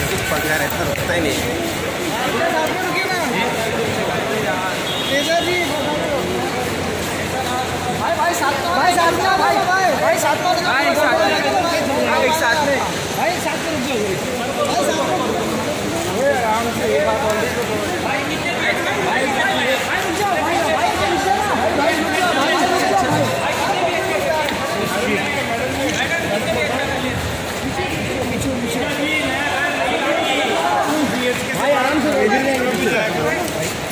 है कुछ पलटा रहता रुकता ही नहीं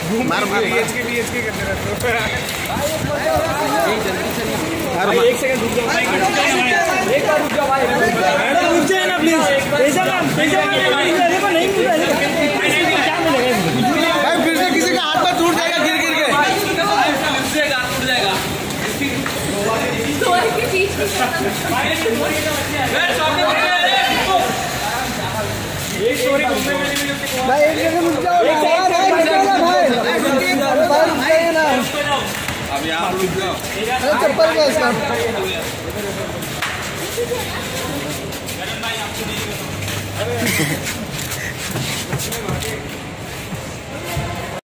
मार मार। बीएचके बीएचके करते रहते भाई एक सेकंड रुक जाओ भाई। एक बार रुक जाओ भाई। रुक जाए ना प्लीज़ पैसा ना पैसा देखो नहीं मिल रहा क्या मिलेगा? भाई फिर से किसी का हाथ पर टूट जाएगा गिर गिर के। भाई एक जगह रुक जाओ ना भाई भाई रुक जाओ ना भाई अरे भाई रुक जाइए ना अब यहाँ चप्पल का इसका